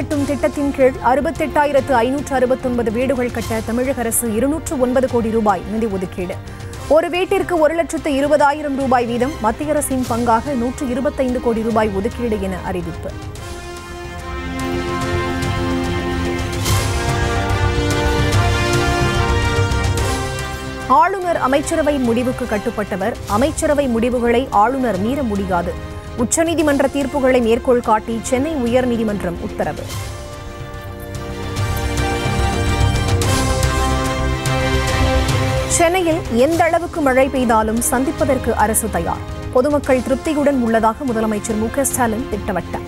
கட்டும் திட்டத்தின் கீழ் அறுபத்தெட்டாயிரத்து ஐநூற்று அறுபத்தொன்பது வீடுகள் கட்ட தமிழக அரசு இருநூற்று ஒன்பது கோடி ரூபாய் நிதி ஒதுக்கீடு. ஒரு வீட்டிற்கு ஒரு லட்சத்து இருபதாயிரம் ரூபாய் வீதம் மத்திய அரசின் பங்காக நூற்று இருபத்தைந்து கோடி ரூபாய் ஒதுக்கீடு என அறிவிப்பு. ஆளுநர் அமைச்சரவை முடிவுக்கு கட்டுப்பட்டவர் அமைச்சரவை முடிவுகளை ஆளுநர் மீற முடியாது. உச்சநீதிமன்ற தீர்ப்புகளை மேற்கோள் காட்டி சென்னை உயர்நீதிமன்றம் உத்தரவு. சென்னையில் எந்த அளவுக்கு மழை பெய்தாலும் சந்திப்பதற்கு அரசு தயார். பொதுமக்கள் திருப்தியுடன் உள்ளதாக முதலமைச்சர் மு க ஸ்டாலின் திட்டவட்டார்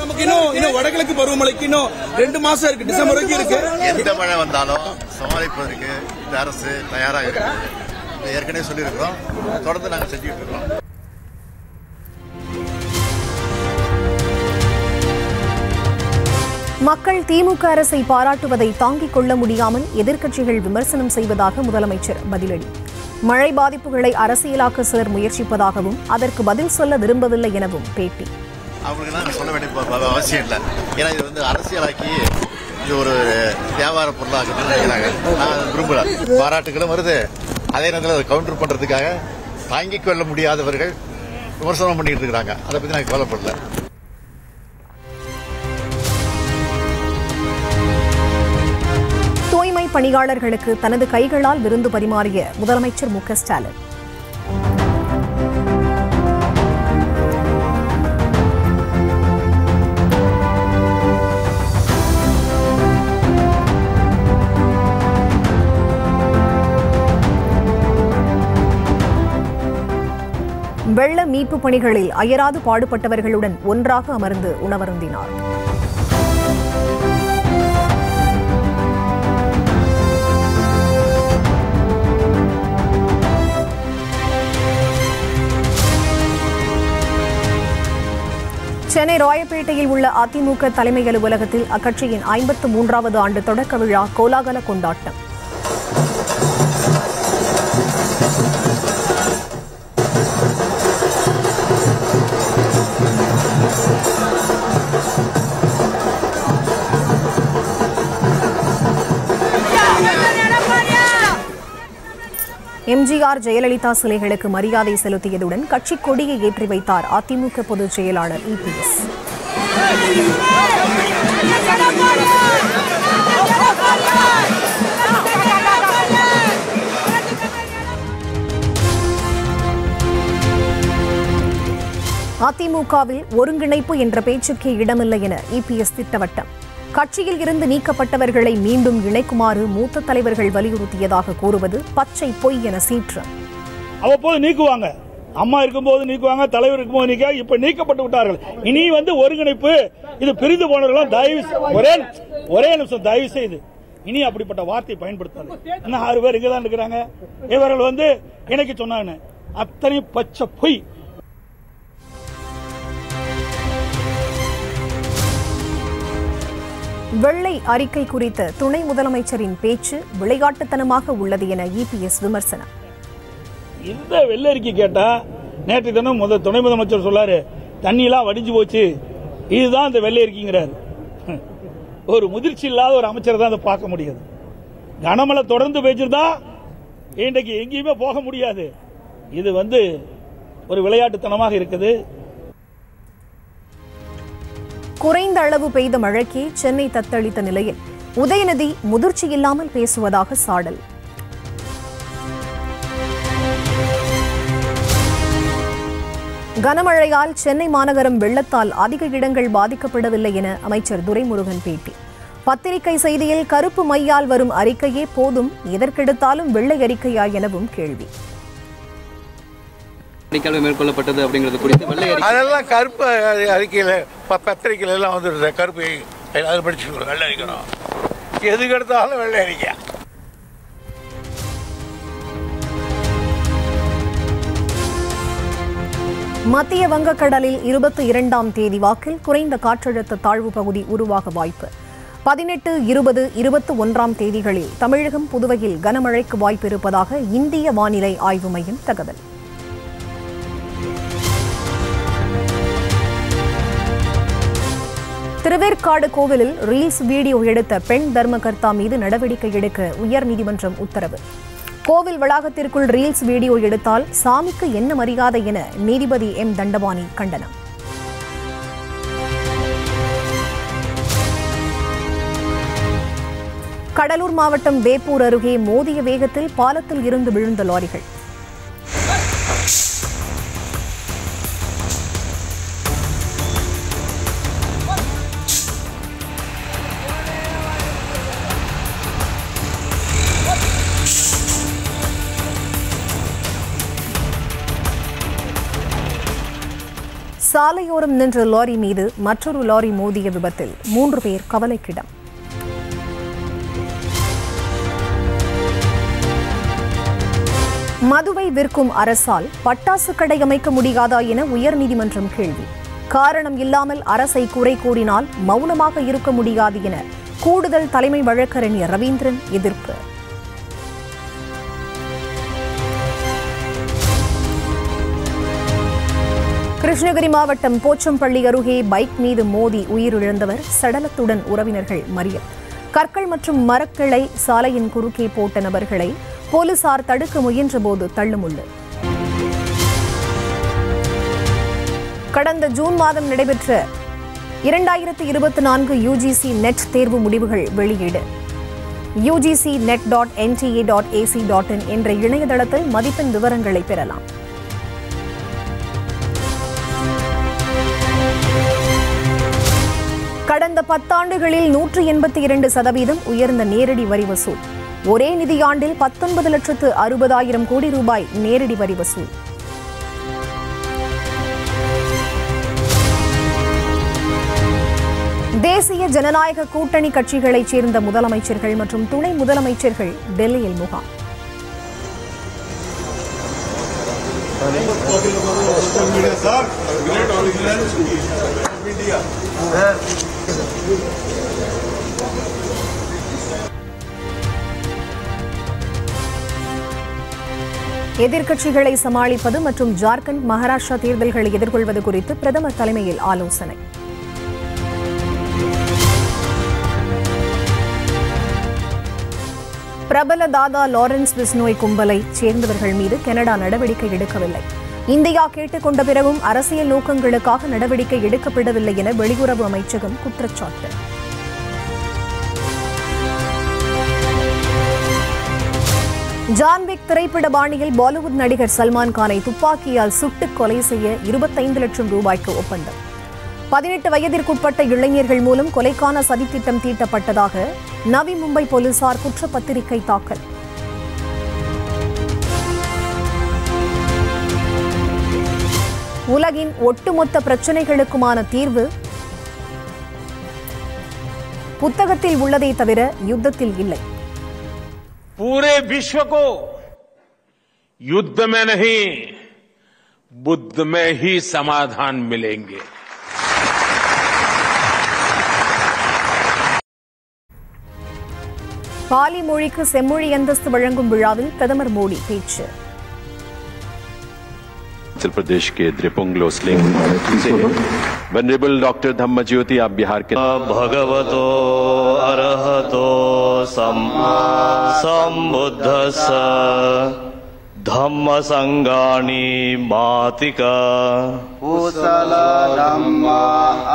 நமக்கு இன்னும் இன்னும் வடகிழக்கு பருவமழைக்கு இன்னும் ரெண்டு மாசம் இருக்கு டிசம்பர் வரைக்கும் இருக்கு. எந்த மழை வந்தாலும் சமாளிப்பதற்கு இந்த அரசு தயாராக இருக்கு. ஏற்கனவே சொல்லியிருக்கிறோம். தொடர்ந்து நாங்கள் செஞ்சுட்டு இருக்கோம். மக்கள் திமுக அரசை பாராட்டுவதை தாங்கிக் கொள்ள முடியாமல் எதிர்க்கட்சிகள் விமர்சனம் செய்வதாக முதலமைச்சர் பதிலடி. மழை பாதிப்புகளை அரசியலாக்க சிலர் முயற்சிப்பதாகவும் அதற்கு பதில் சொல்ல விரும்பவில்லை எனவும் பேட்டி. அவங்களுக்கு சொல்ல வேண்டிய அவசியம் இல்லை. ஏன்னா இது வந்து அரசியலாக்கி இது ஒரு வியாபார பொருளாக நினைக்கிறாங்க. நான் விரும்பல. பாராட்டுகளும் வருது. அதே நேரத்தில் அதை கவுண்டர் பண்றதுக்காக தாங்கிக் கொள்ள முடியாதவர்கள் விமர்சனம் பண்ணிட்டு இருக்கிறாங்க. அதை பத்தி நான் கவலைப்படல. பணியாளர்களுக்கு தனது கைகளால் விருந்து பரிமாறிய முதலமைச்சர் மு ஸ்டாலின். வெள்ள மீட்பு பணிகளில் அயராது பாடுபட்டவர்களுடன் ஒன்றாக அமர்ந்து உணவருந்தினார். சென்னை ராயப்பேட்டையில் உள்ள அதிமுக தலைமை அலுவலகத்தில் அக்கட்சியின் ஐம்பத்து மூன்றாவது ஆண்டு தொடக்க விழா கோலாகல கொண்டாட்டம். எம்ஜிஆர் ஜெயலலிதா சிலைகளுக்கு மரியாதை செலுத்தியதுடன் கட்சி கொடியை ஏற்றி வைத்தார் அதிமுக பொதுச் செயலாளர் இபிஎஸ். அதிமுகவில் ஒருங்கிணைப்பு என்ற பேச்சுக்கே இடமில்லை என இபிஎஸ் திட்டவட்டம். கட்சியில் இருந்து நீக்கப்பட்டவர்களை மீண்டும் இணைக்குமாறு மூத்த தலைவர்கள் வலியுறுத்தியதாக கூறுவது பச்சை பொய் என சீற்றம் அவ்வப்போது நீக்குவாங்க. அம்மா இருக்கும்போது நீக்குவாங்க தலைவர் இருக்கும்போது நீக்க இப்ப நீக்கப்பட்டு விட்டார்கள். இனி வந்து ஒருங்கிணைப்பு இது பிரிந்து போனவர்களும் தயவு ஒரே ஒரே நிமிஷம் தயவு செய்து. இனி அப்படிப்பட்ட வார்த்தை பயன்படுத்தாது. இன்னும் ஆறு பேர் இங்கே தான் இருக்கிறாங்க. இவர்கள் வந்து இணைக்க சொன்னாங்க அத்தனை பச்சை பொய். வெள்ளை அறிக்கை குறித்த துணை முதலமைச்சரின் பேச்சு விளையாட்டுத்தனமாக உள்ளது என இபிஎஸ் விமர்சனம். இந்த வெள்ளரிக்கை கேட்டா நேற்று தினம் முதல் துணை முதலமைச்சர் சொல்லாரு தண்ணியெல்லாம் வடிஞ்சு போச்சு. இதுதான் இந்த வெள்ளையரிக்கைங்கிறாரு ஒரு முதிர்ச்சி இல்லாத ஒரு அமைச்சர் தான் அதை பார்க்க முடியாது. கனமழை தொடர்ந்து பெய்ஞ்சிருந்தா இன்றைக்கு எங்கேயுமே போக முடியாது. இது வந்து ஒரு விளையாட்டுத்தனமாக இருக்குது. குறைந்த அளவு பெய்த மழைக்கே சென்னை தத்தளித்த நிலையில் உதயநிதி முதிர்ச்சி இல்லாமல் பேசுவதாக சாடல். கனமழையால் சென்னை மாநகரம் வெள்ளத்தால் அதிக இடங்கள் பாதிக்கப்படவில்லை என அமைச்சர் துரைமுருகன் பேட்டி. பத்திரிகை செய்தியில் கருப்பு மையால் வரும் அறிக்கையே போதும் எதற்கெடுத்தாலும் வெள்ளை அறிக்கையா எனவும் கேள்வி. மேற்கொள்ளப்பட்டது அப்படிங்கிறது குறித்து அதெல்லாம் கருப்பு அறி- அறிக்கையில ப- பத்திரிக்கையில எல்லாம் வந்துடுது கருப்பு எல்லாரும் படிச்சுக்கணும் வெள்ளை அடிக்கணும். எதுக்கு எடுத்தாலும் வெள்ளை அடிக்க. மத்திய வங்கக்கடலில் இருபத்தி இரண்டாம் தேதி வாக்கில் குறைந்த காற்றழுத்த தாழ்வு பகுதி உருவாக வாய்ப்பு. பதினெட்டு இருபது இருபத்தி ஒன்றாம் தேதிகளில் தமிழகம் புதுவையில் கனமழைக்கு வாய்ப்பு இருப்பதாக இந்திய வானிலை ஆய்வு மையம் தகவல். திருவேற்காடு கோவிலில் ரீல்ஸ் வீடியோ எடுத்த பெண் தர்மகர்த்தா மீது நடவடிக்கை எடுக்க உயர்நீதிமன்றம் உத்தரவு. கோவில் வளாகத்திற்குள் ரீல்ஸ் வீடியோ எடுத்தால் சாமிக்கு என்ன மரியாதை என நீதிபதி எம். தண்டபாணி கண்டனம். கடலூர் மாவட்டம் வேப்பூர் அருகே மோதிய வேகத்தில் பாலத்தில் இருந்து விழுந்த லாரிகள். சாலையோரம் நின்ற லாரி மீது மற்றொரு லாரி மோதிய விபத்தில் மூன்று பேர் கவலைக்கிடம். மதுவை விற்கும் அரசால் பட்டாசு கடை அமைக்க முடியாதா என உயர்நீதிமன்றம் கேள்வி. காரணம் இல்லாமல் அரசை குறை கூறினால் மௌனமாக இருக்க முடியாது என கூடுதல் தலைமை வழக்கறிஞர் ரவீந்திரன் எதிர்ப்பு. கிருஷ்ணகிரி மாவட்டம் போச்சம்பள்ளி அருகே பைக் மீது மோதி உயிரிழந்தவர் சடலத்துடன் உறவினர்கள் மறியல். கற்கள் மற்றும் மரக்கிளை சாலையின் குறுக்கே போட்ட நபர்களை போலீசார் தடுக்க முயன்றபோது தள்ளுமுள்ளு. கடந்த ஜூன் மாதம் நடைபெற்ற இரண்டாயிரத்து இருபத்தி நான்கு யுஜிசி நெட் தேர்வு முடிவுகள் வெளியீடு. UGC NET dot NTA dot AC dot in என்ற இணையதளத்தில் மதிப்பெண் விவரங்களை பெறலாம். கடந்த பத்தாண்டுகளில் நூற்று எண்பத்தி இரண்டு சதவீதம் உயர்ந்த நேரடி வரி வசூல். ஒரே நிதியாண்டில் பத்தொன்பது லட்சத்து அறுபதாயிரம் கோடி ரூபாய் நேரடி வரி வசூல். தேசிய ஜனநாயக கூட்டணி கட்சிகளைச் சேர்ந்த முதலமைச்சர்கள் மற்றும் துணை முதலமைச்சர்கள் டெல்லியில் முகாம். எதிர்க்கட்சிகளை சமாளிப்பது மற்றும் ஜார்க்கண்ட் மகாராஷ்டிரா தேர்தல்களை எதிர்கொள்வது குறித்து பிரதமர் தலைமையில் ஆலோசனை. பிரபல தாதா லாரன்ஸ் பிஸ்னோய் கும்பலை சேர்ந்தவர்கள் மீது கனடா நடவடிக்கை எடுக்கவில்லை. இந்தியா கேட்டுக்கொண்ட பிறகும் அரசியல் நோக்கங்களுக்காக நடவடிக்கை எடுக்கப்படவில்லை என வெளியுறவு அமைச்சகம் குற்றச்சாட்டு. ஜான்விக் திரைப்பட பாணியில் பாலிவுட் நடிகர் சல்மான் கானை துப்பாக்கியால் சுட்டுக் கொலை செய்ய இருபத்தைந்து லட்சம் ரூபாய்க்கு ஒப்பந்தம். பதினெட்டு வயதிற்குட்பட்ட இளைஞர்கள் மூலம் கொலைக்கான சதித்திட்டம் தீட்டப்பட்டதாக நவி மும்பை போலீசார் குற்றப்பத்திரிகை தாக்கல். உலகின் ஒட்டுமொத்த பிரச்சனைகளுக்குமான தீர்வு புத்தகத்தில் உள்ளதே தவிர யுத்தத்தில் இல்லை पूरे विश्व को युद्ध में नहीं बुद्ध में ही समाधान मिलेंगे பாலி மொழிக்கு செம்மொழி அந்தஸ்து வழங்கும் விழாவில் பிரதமர் மோடி பேச்சு हिमाचल प्रदेश के द्रिपुंग लोसलिंग से वनरेबल डॉक्टर धम्म ज्योति आप बिहार के भगवतो अरहतो सम्मा सम्बुद्धस्स धम्मसङ्गाणि मातिक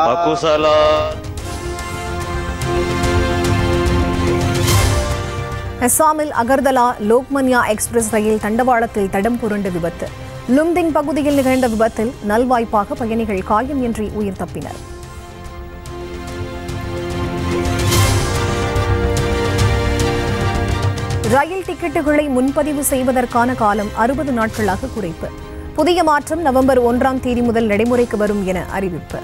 अकुशल அஸ்ஸாமில் அகர்தலா லோக்மன்யா எக்ஸ்பிரஸ் ரயில் தண்டவாளத்தில் தடம் புரண்டு விபத்து லும்திங் பகுதியில் நிகழ்ந்த விபத்தில் நல்வாய்ப்பாக பயணிகள் காயமின்றி உயிர் தப்பினர். ரயில் டிக்கெட்டுகளை முன்பதிவு செய்வதற்கான காலம் அறுபது நாட்களாக குறைப்பு. புதிய மாற்றம் நவம்பர் ஒன்றாம் தேதி முதல் நடைமுறைக்கு வரும் என அறிவிப்பு.